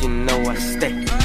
you know I stay.